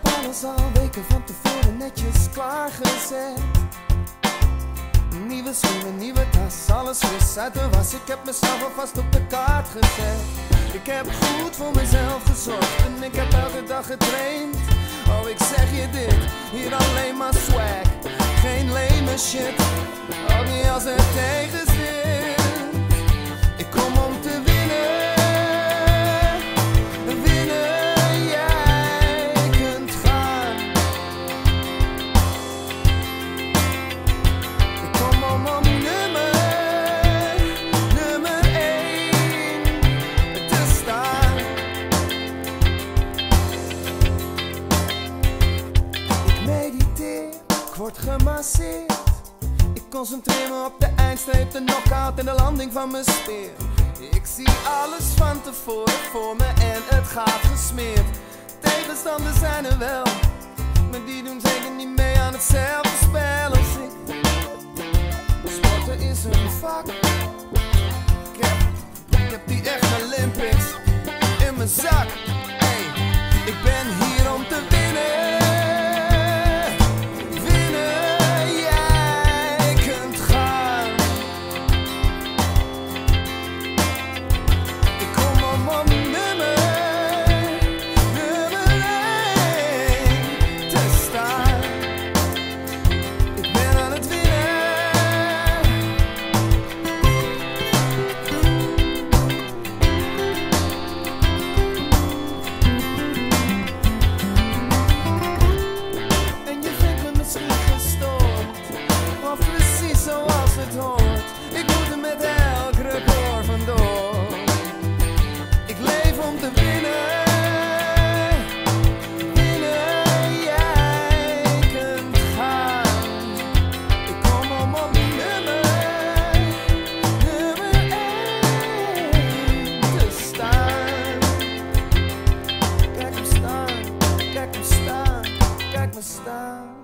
Alles al weken van tevoren netjes klaargezet. Nieuwe schoenen, nieuwe tas, alles fris uit de was. Ik heb mezelf alvast op de kaart gezet. Ik heb goed voor mezelf gezorgd en ik heb elke dag getraind. Oh, ik zeg je dit, hier alleen maar swag. Geen lame shit, ook niet als het tegen gemasseerd. Ik concentreer me op de eindstreep, de knockout en de landing van mijn speer. Ik zie alles van tevoren voor me en het gaat gesmeerd. Tegenstanders zijn er wel, maar die doen zeker niet mee aan hetzelfde stop